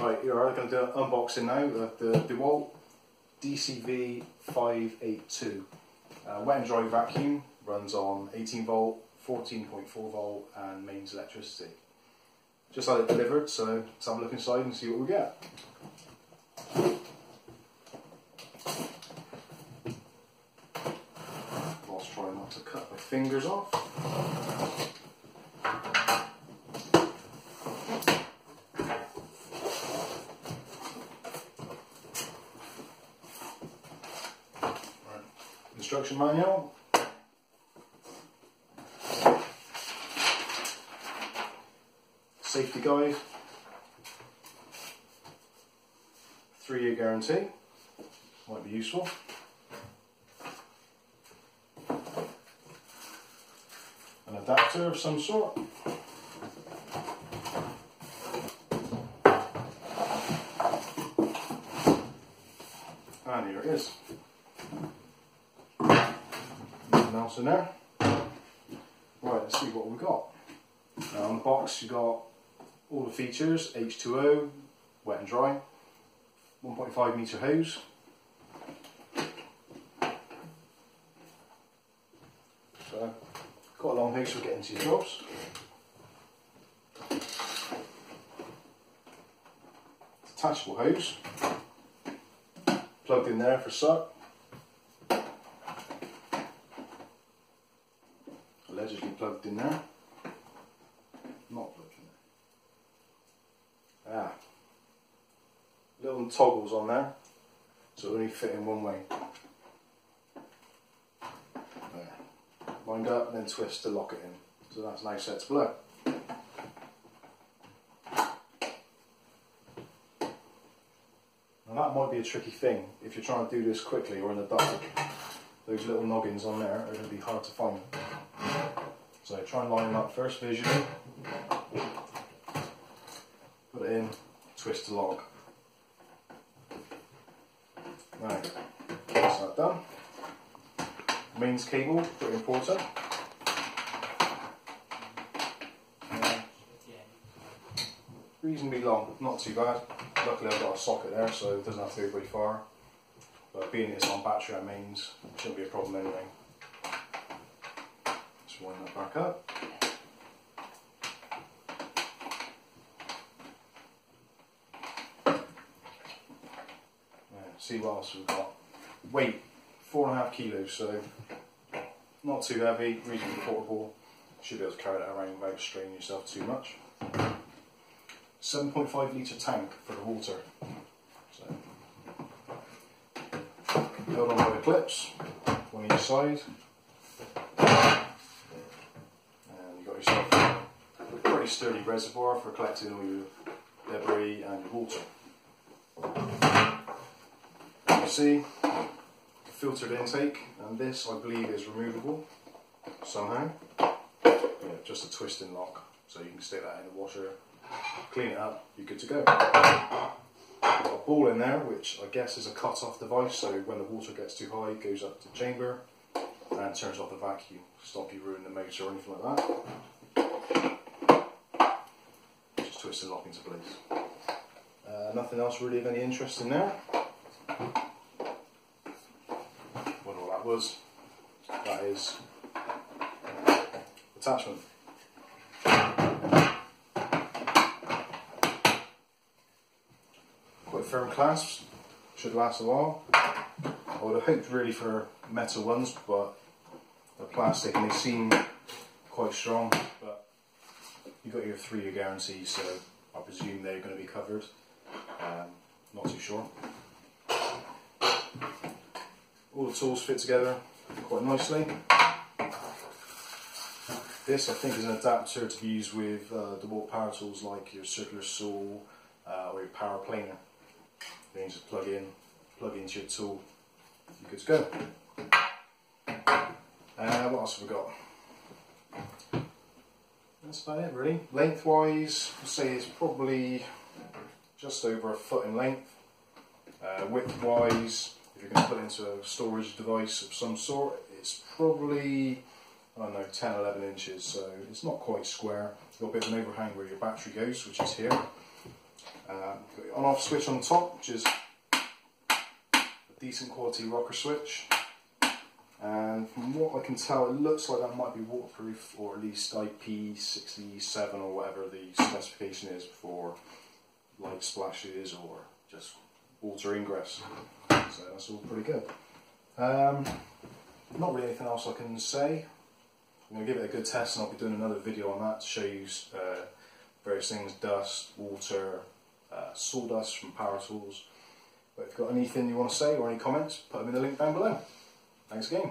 Right, you are going to do an unboxing now of the DeWalt DCV 582. Uh, wet and dry vacuum runs on 18 volt, 14.4 volt and mains electricity. Just had it delivered, so let's have a look inside and see what we get. Whilst trying not to cut my fingers off. Right. Instruction manual. Safety guide. Three year guarantee. Might be useful. An adapter of some sort. And here it is. Nothing else in there. Right, let's see what we've got. Now on the box you've got all the features, H2O, wet and dry, 1.5 metre hose. So, quite a long hose for getting to your jobs. Detachable hose, plugged in there for suck. Plugged in there. Not plugged in there. Ah. Little toggles on there, so only fit in one way. There. Wind up and then twist to lock it in. So that's now set to blow. Now that might be a tricky thing if you're trying to do this quickly or in the dark. Those little noggins on there are going to be hard to find. So try and line them up first visually. Put it in, twist to lock. Right, that's that done. Mains cable, pretty important. Uh, reasonably long, not too bad. Luckily I've got a socket there so it doesn't have to go very far. But being it's on battery and means it shouldn't be a problem anyway. Wind that back up. See what else we've got. Weight, four and a half kilos, so not too heavy, reasonably portable. Should be able to carry that around without straining yourself too much. 7.5 litre tank for the water. So, held on by the clips, one each side. And you've got yourself sturdy reservoir for collecting all your debris and water. You see, filtered intake, and this I believe is removable somehow. Yeah, just a twist and lock, so you can stick that in the washer, clean it up, you're good to go. Got a ball in there, which I guess is a cut-off device, so when the water gets too high, it goes up to the chamber and turns off the vacuum, stop you ruining the motor or anything like that. Just twist and lock into place. Uh, nothing else really of any interest in there. What all that was, that is attachment. Quite firm clasps, should last a while. I would have hoped really for metal ones, but they're plastic and they seem quite strong. You've got your three year guarantee, so I presume they're going to be covered. Um, not too sure. All the tools fit together quite nicely. This I think is an adapter to be used with uh, DeWalt power tools like your circular saw uh, or your power planer. Then you just plug in, plug into your tool, you're good to go. Uh, what else have we got? That's about it really. Lengthwise, I'd say it's probably just over a foot in length. Uh, width-wise, if you're going to put it into a storage device of some sort, it's probably, I don't know, 10, 11 inches, so it's not quite square. A bit of an overhang where your battery goes, which is here. Um, on off switch on top, which is a decent quality rocker switch. And from what I can tell, it looks like that might be waterproof, or at least IP67 or whatever the specification is for light splashes or just water ingress. So that's all pretty good. Um, not really anything else I can say. I'm going to give it a good test and I'll be doing another video on that to show you uh, various things, dust, water, uh, sawdust from power tools. But if you've got anything you want to say or any comments, put them in the link down below. Thanks again.